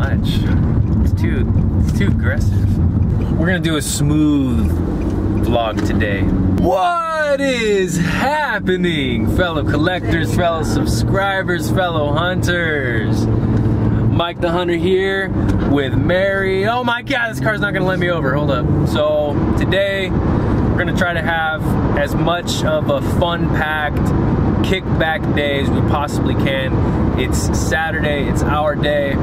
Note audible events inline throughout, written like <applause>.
much. It's too, it's too aggressive. We're gonna do a smooth vlog today. What is happening, fellow collectors, fellow subscribers, fellow hunters? Mike the Hunter here with Mary. Oh my God, this car's not gonna let me over. Hold up. So today we're gonna try to have as much of a fun-packed kickback day as we possibly can. It's Saturday. It's our day.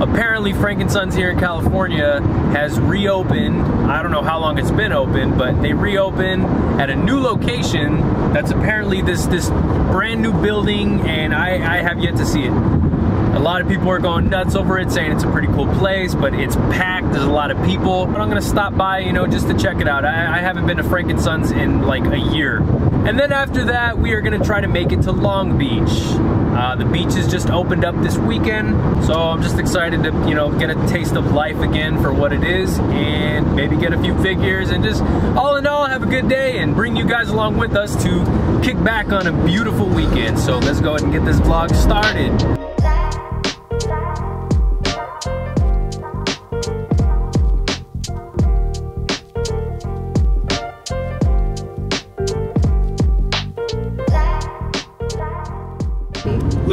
Apparently, Frank & Son's here in California has reopened. I don't know how long it's been open, but they reopened at a new location. That's apparently this this brand new building, and I, I have yet to see it. A lot of people are going nuts over it, saying it's a pretty cool place, but it's packed. There's a lot of people. But I'm gonna stop by, you know, just to check it out. I, I haven't been to Frank & Son's in like a year. And then after that, we are gonna try to make it to Long Beach. Uh, the beaches just opened up this weekend, so I'm just excited to, you know, get a taste of life again for what it is, and maybe get a few figures, and just all in all, have a good day, and bring you guys along with us to kick back on a beautiful weekend. So let's go ahead and get this vlog started.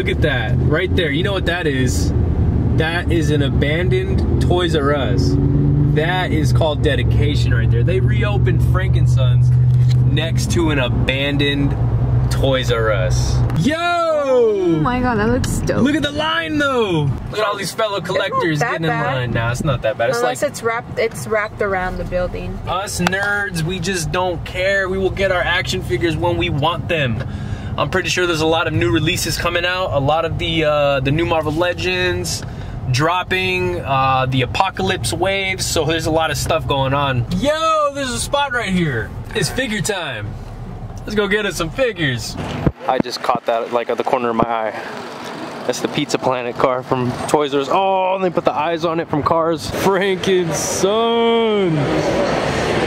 Look at that, right there. You know what that is? That is an abandoned Toys R Us. That is called dedication right there. They reopened Frank & Son's next to an abandoned Toys R Us. Yo! Oh my god, that looks dope. Look at the line though. Look at all these fellow collectors getting in bad. line. Nah, it's not that bad. It's Unless like it's wrapped, it's wrapped around the building. us nerds, we just don't care. We will get our action figures when we want them. I'm pretty sure there's a lot of new releases coming out. A lot of the uh, the new Marvel Legends dropping, uh, the Apocalypse waves. So there's a lot of stuff going on. Yo, there's a spot right here. It's figure time. Let's go get us some figures. I just caught that like at the corner of my eye. That's the Pizza Planet car from Toys R Us. Oh, and they put the eyes on it from Cars. Frank & Son.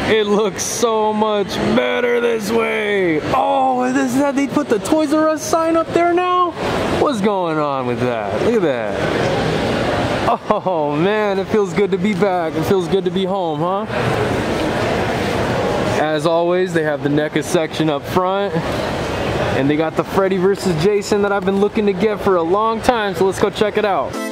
It looks so much better this way. Oh, is how they put the Toys R Us sign up there now? What's going on with that? Look at that. Oh man, it feels good to be back. It feels good to be home, huh? As always, they have the NECA section up front. And they got the Freddy versus Jason that I've been looking to get for a long time, so let's go check it out.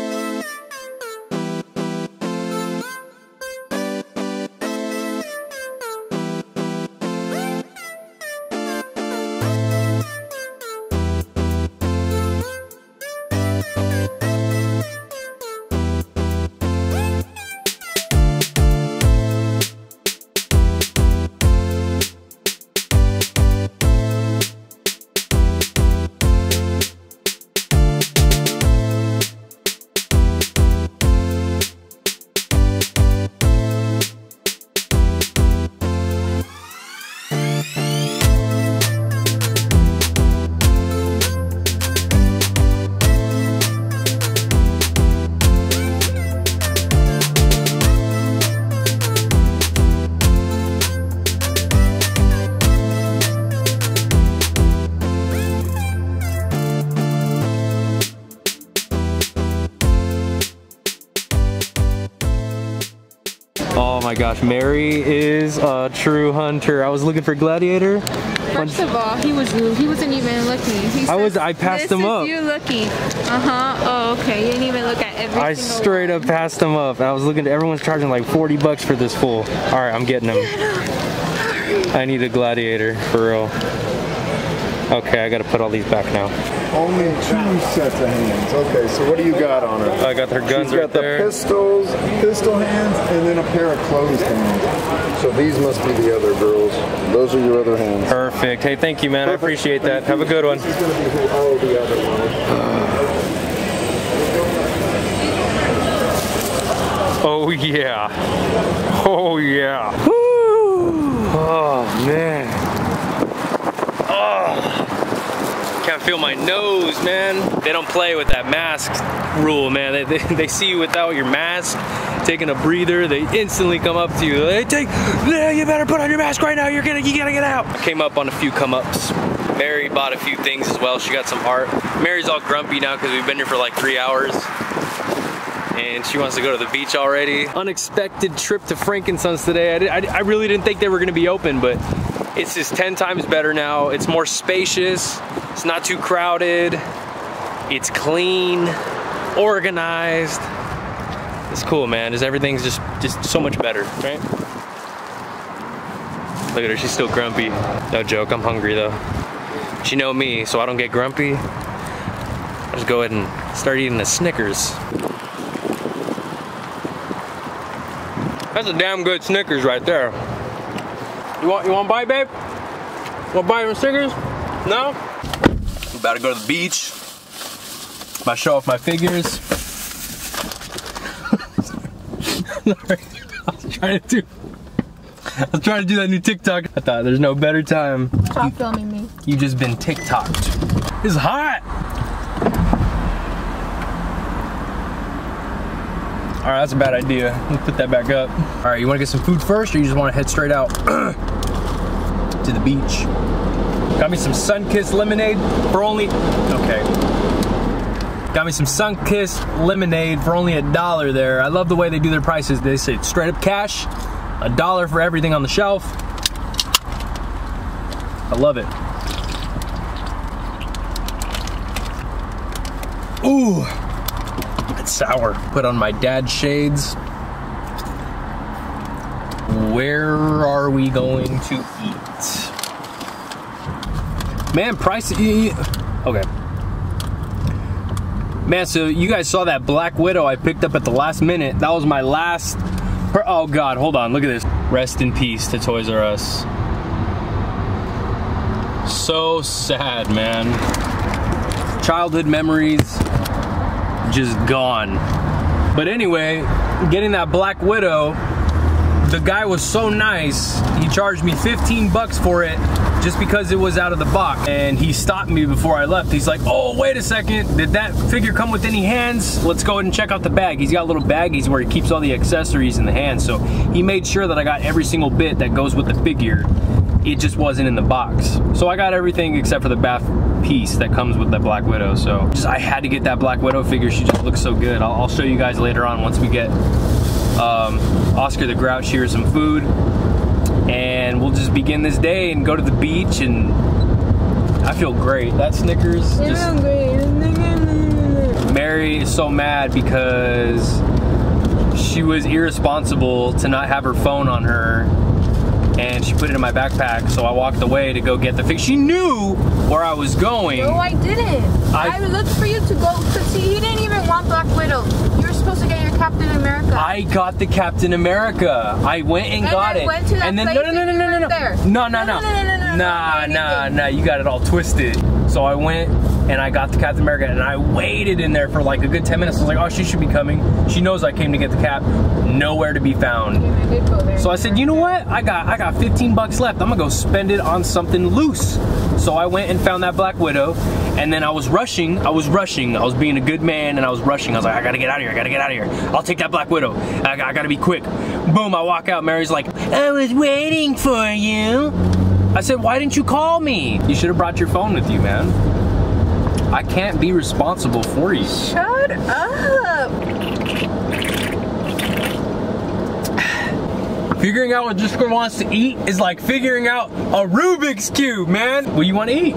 My gosh, Mary is a true hunter. I was looking for Gladiator. First of all, he was he wasn't even looking. He I was I passed him up. You looking? Uh huh. Oh, okay. You didn't even look at every. I straight one. up passed them up. I was looking, everyone's charging like 40 bucks for this fool. All right, I'm getting him. <laughs> I need a Gladiator, for real. Okay, I gotta put all these back now. Only two sets of hands. Okay, so what do you got on her? Oh, I got her guns She's got right the there. pistols, pistol hands, and then a pair of closed hands. So these must be the other girls. Those are your other hands. Perfect. Hey, thank you, man. I appreciate that. Have a good one. This is going to be who all the other ones. Oh yeah. Oh yeah. Woo. Oh man. Oh. Feel my nose, man. They don't play with that mask rule, man. They, they, they see you without your mask, taking a breather, they instantly come up to you. They take, you better put on your mask right now. You're gonna, you gotta get out. I came up on a few come ups. Mary bought a few things as well. She got some art. Mary's all grumpy now because we've been here for like three hours. and she wants to go to the beach already. Unexpected trip to Frank & Son's today. I, did, I, I really didn't think they were gonna be open, but it's just 10 times better now. It's more spacious, it's not too crowded, it's clean, organized. It's cool, man. Just everything's just just so much better, right? Look at her, she's still grumpy. No joke, I'm hungry though. She know me, so I don't get grumpy. I just go ahead and start eating the Snickers. That's a damn good Snickers right there. You want you want a bite, babe? Want to buy some Snickers? No? I'm about to go to the beach. About to show off my figures. Sorry, <laughs> I was trying to do. I was trying to do that new TikTok. I thought there's no better time. Stop filming me. You just been TikToked. It's hot. All right, that's a bad idea. Let's put that back up. All right, you want to get some food first, or you just want to head straight out <clears throat> to the beach? Got me some Sunkist lemonade for only. Okay. Got me some Sunkist lemonade for only a dollar there. I love the way they do their prices. They say straight up cash, a dollar for everything on the shelf. I love it. Ooh, sour. Put on my dad's shades. Where are we going to eat? Man, price. Okay. Man, so you guys saw that Black Widow I picked up at the last minute. That was my last. Oh God, hold on. Look at this. Rest in peace to Toys R Us. So sad, man. Childhood memories just gone. But anyway, getting that Black Widow, the guy was so nice. He charged me 15 bucks for it just because it was out of the box. And he stopped me before I left. He's like, oh, wait a second. Did that figure come with any hands? Let's go ahead and check out the bag. He's got little baggies where he keeps all the accessories in the hands. So he made sure that I got every single bit that goes with the figure. It just wasn't in the box. So I got everything except for the bath piece that comes with the Black Widow. So just, I had to get that Black Widow figure. She just looks so good. I'll, I'll show you guys later on once we get um, Oscar the Grouch here some food. And we'll just begin this day and go to the beach and I feel great. That Snickers just Mary is so mad because she was irresponsible to not have her phone on her and she put it in my backpack so I walked away to go get the fix. She knew where I was going. No, I didn't. I- I, looked for you to go. Cause see, he didn't even want Black Widow. You were supposed to get your Captain America. I got the Captain America. I went and, And got I it. went to that and then place no no no and no you no no weren't no there. no no No, no, no, no, no, no, nah no, nah anything. nah you got it all twisted. So I went and I got the Captain America and I waited in there for like a good 10 minutes. I was like, oh, she should be coming. She knows I came to get the cap. Nowhere to be found. So I said, you know what? I got I got 15 bucks left. I'm gonna go spend it on something loose. So I went and found that Black Widow, and then I was rushing. I was rushing. I was being a good man, and I was rushing. I was like, I gotta get out of here. I gotta get out of here. I'll take that Black Widow. I, I gotta be quick. Boom! I walk out. Mary's like, I was waiting for you. I said, why didn't you call me? You should have brought your phone with you, man. I can't be responsible for you. Shut up. Figuring out what Discord wants to eat is like figuring out a Rubik's Cube, man. What do you want to eat?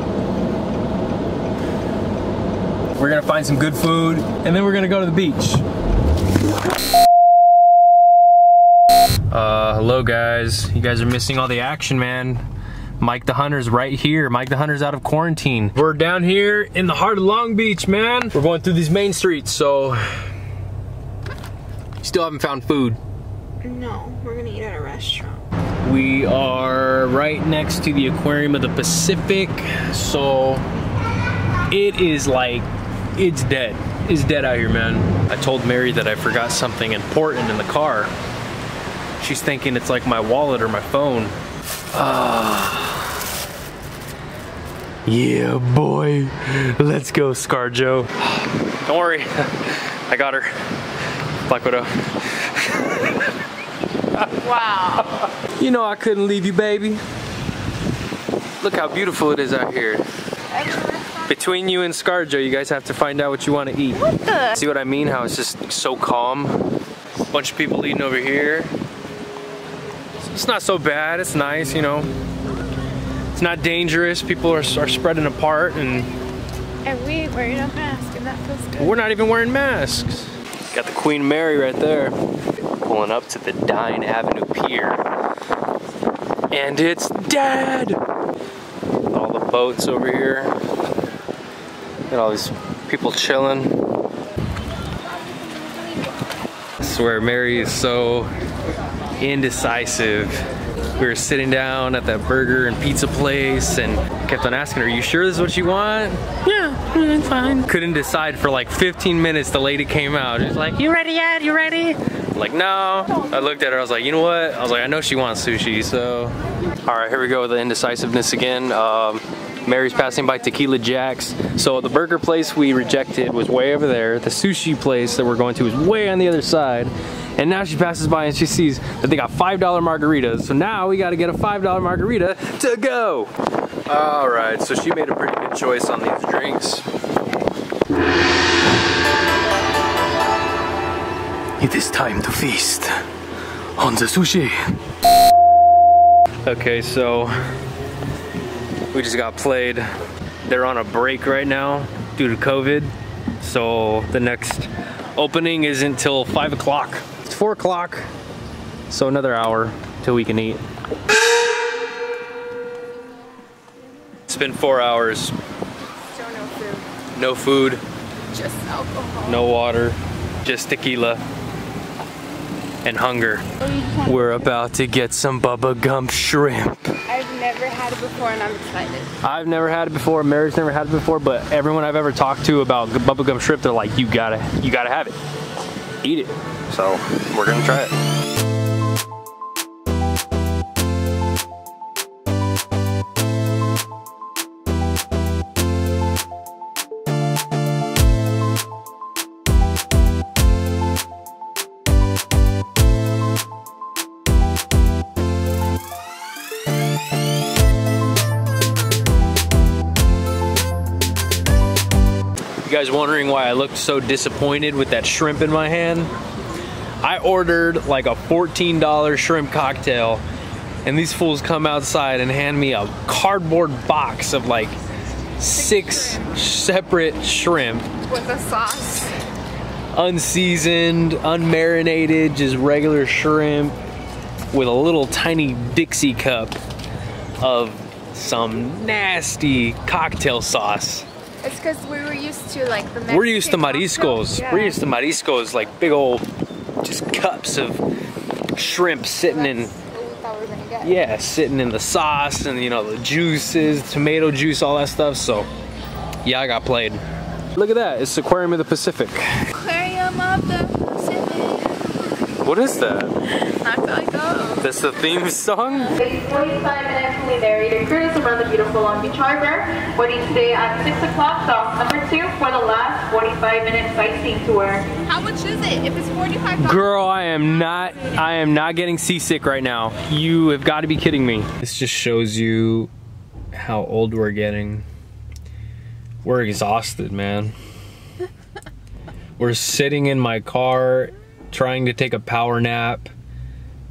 We're gonna find some good food, and then we're gonna go to the beach. Uh, hello guys. You guys are missing all the action, man. Mike the Hunter's right here. Mike the Hunter's out of quarantine. We're down here in the heart of Long Beach, man. We're going through these main streets, so still haven't found food. No, we're gonna eat at a restaurant. We are right next to the Aquarium of the Pacific, so it is like, it's dead. It's dead out here, man. I told Mary that I forgot something important in the car. She's thinking it's like my wallet or my phone. Ah. Yeah, boy. Let's go, Scarjo. Don't worry. I got her. Black Widow. Wow. You know I couldn't leave you, baby. Look how beautiful it is out here. Between you and Scarjo, you guys have to find out what you want to eat. What the? See what I mean? How it's just so calm. Bunch of people eating over here. It's not so bad. It's nice, you know. It's not dangerous. People are, are spreading apart and And we wearing a mask and that feels good. we're not even wearing masks. Got the Queen Mary right there. Pulling up to the Pine Avenue Pier. And it's dead! All the boats over here. And all these people chilling. I swear, Mary is so indecisive. We were sitting down at that burger and pizza place and kept on asking her, are you sure this is what you want? Yeah, mm, fine. Couldn't decide for like 15 minutes. The lady came out. She's like, you ready yet? You ready? I'm like, no. I looked at her. I was like, you know what? I was like, I know she wants sushi, so. All right, here we go with the indecisiveness again. Um, Mary's passing by Tequila Jack's. So the burger place we rejected was way over there. The sushi place that we're going to is way on the other side. And now she passes by and she sees that they got $5 margaritas. So now we gotta get a $5 margarita to go. All right, so she made a pretty good choice on these drinks. It is time to feast on the sushi. Okay, so we just got played. They're on a break right now due to COVID. So the next opening isn't until five o'clock. It's four o'clock, so another hour till we can eat. It's been four hours, So no food. no food, Just alcohol. no water, just tequila and hunger. Oh, We're about to get some Bubba Gump shrimp. I've never had it before and I'm excited. I've never had it before. Mary's never had it before, but everyone I've ever talked to about Bubba Gump shrimp, they're like, you gotta, you gotta have it. Eat it. So we're gonna try it. You guys wondering why I looked so disappointed with that shrimp in my hand? I ordered like a $14 shrimp cocktail and these fools come outside and hand me a cardboard box of like six separate shrimp, With a sauce. unseasoned, unmarinated, just regular shrimp with a little tiny Dixie cup of some nasty cocktail sauce. It's because we were used to like the We're used to mariscos. Yeah. We're used to mariscos, like big old, just cups of shrimp sitting in, That's what we thought we were gonna get. yeah, sitting in the sauce and you know the juices, tomato juice, all that stuff. So, yeah, I got played. Look at that! It's Aquarium of the Pacific. Aquarium of the Pacific. What is that? I feel like oh. That's the theme song. It's 45 minutes fully narrated cruise around the beautiful Long Beach Harbor. Waiting today at 6 o'clock, dock number 2 for the last 45 minute sightseeing tour. How much is it? If it's 45 Girl, I am not. I am not getting seasick right now. You have got to be kidding me. This just shows you how old we're getting. We're exhausted, man. <laughs> we're sitting in my car trying to take a power nap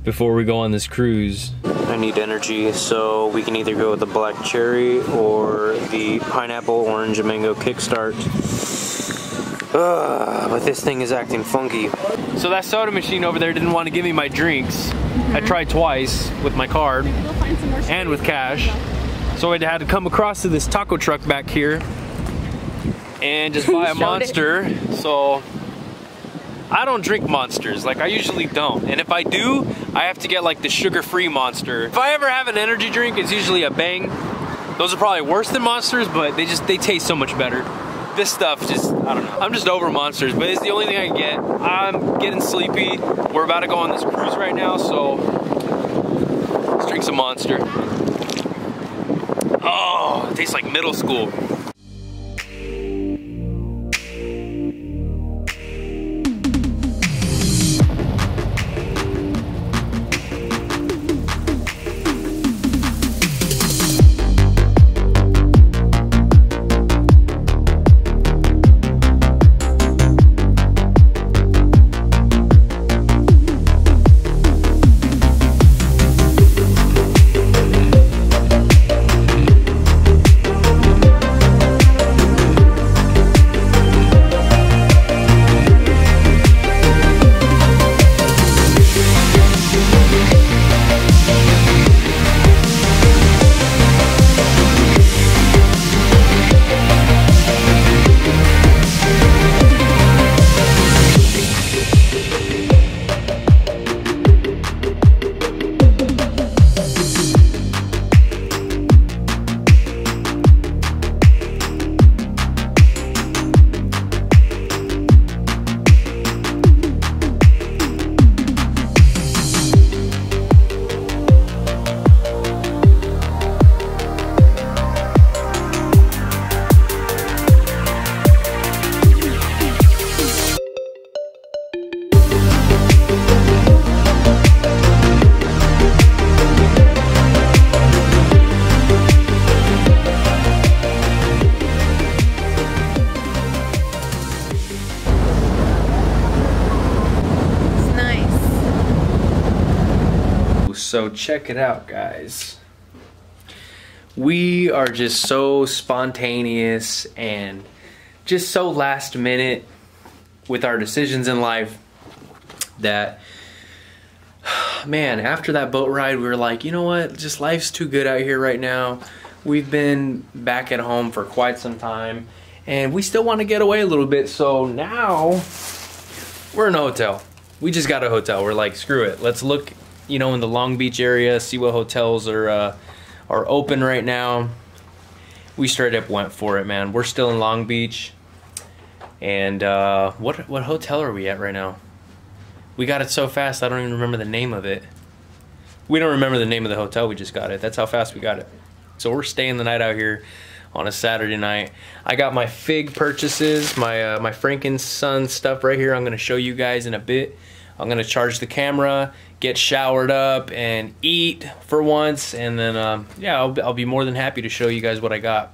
before we go on this cruise. I need energy, so we can either go with the black cherry or the pineapple, orange, and mango kickstart. Ugh, but this thing is acting funky. So that soda machine over there didn't want to give me my drinks. I tried twice with my card and with cash. So I had to come across to this taco truck back here and just buy a <laughs> Showed it. monster. So I don't drink monsters. Like I usually don't. And if I do, I have to get like the sugar-free monster. If I ever have an energy drink, it's usually a bang. Those are probably worse than monsters, but they just they taste so much better. This stuff just I don't know. I'm just over monsters, but it's the only thing I can get. I'm getting sleepy. We're about to go on this cruise right now, so let's drink some monster. Oh, it tastes like middle school. So check it out, guys. We are just so spontaneous and just so last minute with our decisions in life that <sighs> man, after that boat ride, we were like, you know what? Just life's too good out here right now. We've been back at home for quite some time and we still want to get away a little bit. So now we're in a hotel. We just got a hotel. We're like, screw it. Let's look, you know, in the Long Beach area, see what hotels are uh, are open right now. We straight up went for it, man. We're still in Long Beach. And uh, what what hotel are we at right now? We got it so fast, I don't even remember the name of it. We don't remember the name of the hotel, we just got it. That's how fast we got it. So we're staying the night out here on a Saturday night. I got my fig purchases, my uh, my Frank & Son stuff right here. I'm gonna show you guys in a bit. I'm gonna charge the camera, get showered up, and eat for once, and then um, yeah, I'll, I'll be more than happy to show you guys what I got.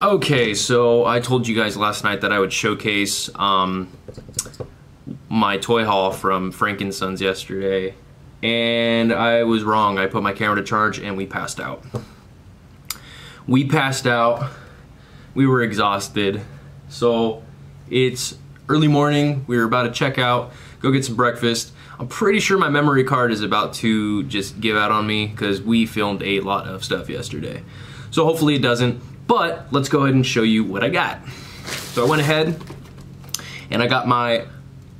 Okay, so I told you guys last night that I would showcase um, my toy haul from Frank & Son's yesterday, and I was wrong. I put my camera to charge and we passed out. We passed out. We were exhausted. So it's early morning. We were about to check out, go get some breakfast. I'm pretty sure my memory card is about to just give out on me because we filmed a lot of stuff yesterday. So hopefully it doesn't. But let's go ahead and show you what I got. So I went ahead and I got my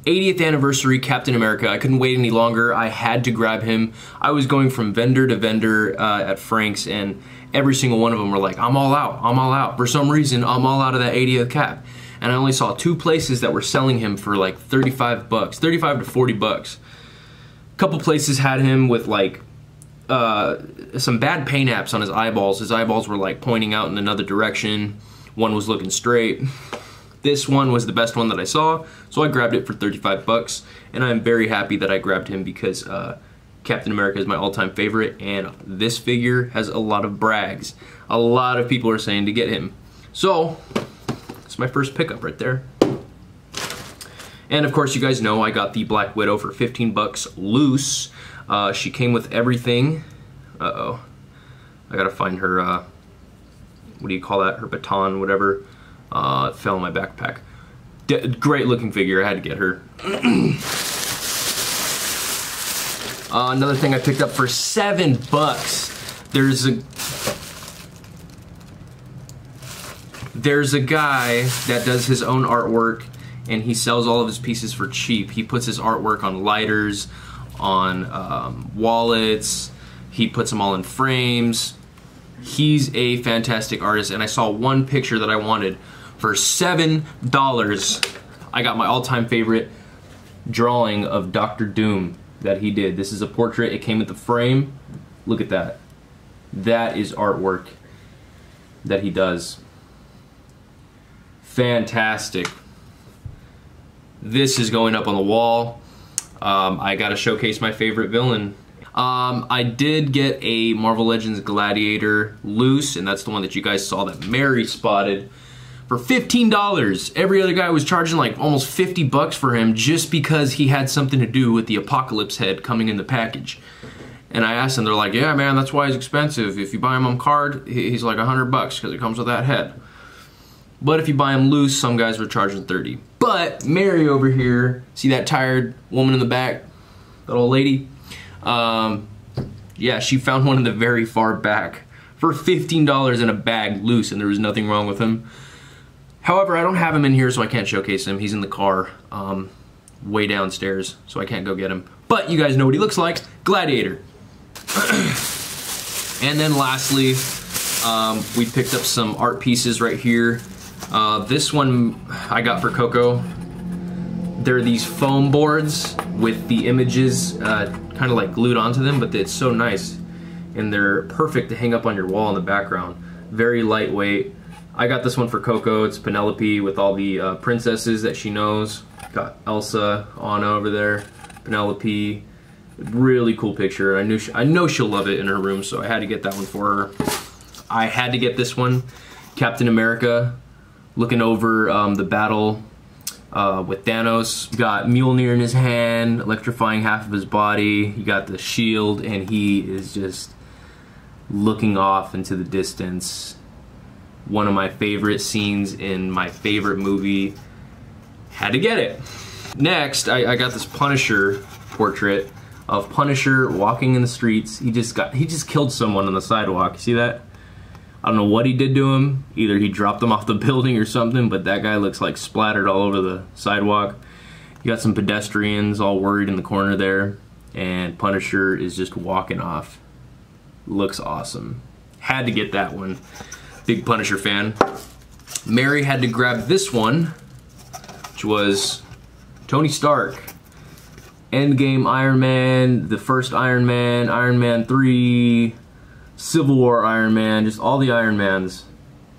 80th anniversary Captain America. I couldn't wait any longer. I had to grab him. I was going from vendor to vendor uh, at Frank's and every single one of them were like, I'm all out, I'm all out. For some reason, I'm all out of that 80th cap. And I only saw two places that were selling him for like 35 bucks, 35 to 40 bucks. A couple places had him with like uh, some bad paint apps on his eyeballs. His eyeballs were like pointing out in another direction. One was looking straight. This one was the best one that I saw, so I grabbed it for 35 bucks, and I'm very happy that I grabbed him because uh, Captain America is my all-time favorite, and this figure has a lot of brags. A lot of people are saying to get him. So, my first pickup right there. And of course, you guys know I got the Black Widow for 15 bucks loose. Uh, she came with everything. Uh-oh. I gotta find her, uh, what do you call that? Her baton, whatever. Uh, fell in my backpack. Great looking figure, I had to get her. <clears throat> uh, another thing I picked up for seven bucks. There's a there's a guy that does his own artwork and he sells all of his pieces for cheap. He puts his artwork on lighters, on um, wallets. He puts them all in frames. He's a fantastic artist, and I saw one picture that I wanted for seven dollars. I got my all-time favorite drawing of Doctor Doom that he did. This is a portrait. It came with the frame. Look at that. That is artwork that he does. Fantastic. This is going up on the wall. Um, I got to showcase my favorite villain. Um, I did get a Marvel Legends Gladiator loose, and that's the one that you guys saw that Mary spotted for $15. Every other guy was charging like almost 50 bucks for him just because he had something to do with the Apocalypse head coming in the package. And I asked them, they're like, yeah, man, that's why he's expensive. If you buy him on card, he's like 100 bucks because it comes with that head. But if you buy them loose, some guys were charging 30. But Mary over here, see that tired woman in the back? That old lady? Um, yeah, she found one in the very far back for $15 in a bag loose and there was nothing wrong with him. However, I don't have him in here so I can't showcase him. He's in the car um, way downstairs so I can't go get him. But you guys know what he looks like. Gladiator. <clears throat> and then lastly, um, we picked up some art pieces right here. Uh, this one I got for Coco. They're these foam boards with the images uh, kind of like glued onto them, but it's so nice. And they're perfect to hang up on your wall in the background. Very lightweight. I got this one for Coco. It's Penelope with all the uh, princesses that she knows. Got Elsa, Anna over there, Penelope. Really cool picture. I knew she, I know she'll love it in her room, so I had to get that one for her. I had to get this one, Captain America looking over um, the battle uh, with Thanos. You got Mjolnir in his hand, electrifying half of his body. You got the shield, and he is just looking off into the distance. One of my favorite scenes in my favorite movie. Had to get it. Next, I, I got this Punisher portrait of Punisher walking in the streets. He just got he just killed someone on the sidewalk. You see that? I don't know what he did to him. Either he dropped him off the <laughs> building or something, but that guy looks like splattered all over the sidewalk. You got some pedestrians all worried in the corner there, and Punisher is just walking off. Looks awesome. Had to get that one. Big Punisher fan. Mary had to grab this one, which was Tony Stark. Endgame Iron Man, the first Iron Man, Iron Man 3, Civil War Iron Man, just all the Iron Mans,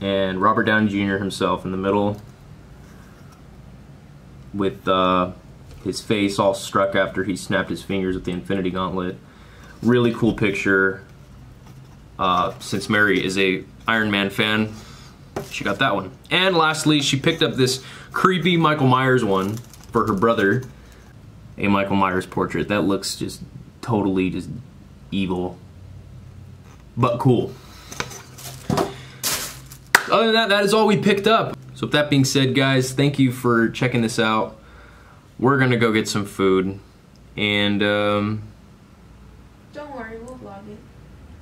and Robert Downey Jr. himself in the middle with uh, his face all struck after he snapped his fingers with the Infinity Gauntlet. Really cool picture. Uh, since Mary is a Iron Man fan, she got that one. And lastly, she picked up this creepy Michael Myers one for her brother. A Michael Myers portrait. That looks just totally just evil. But cool. Other than that, that is all we picked up. So with that being said, guys, thank you for checking this out. We're gonna go get some food. And, um, Don't worry, we'll vlog it.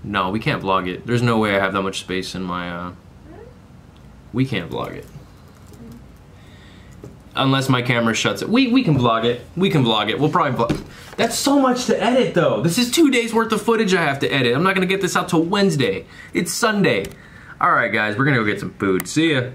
no, we can't vlog it. There's no way I have that much space in my, uh, we can't vlog it. Unless my camera shuts it. We, we can vlog it. We can vlog it. We'll probably vlog. That's so much to edit though. This is two days worth of footage I have to edit. I'm not gonna get this out till Wednesday. It's Sunday. All right guys, we're gonna go get some food. See ya.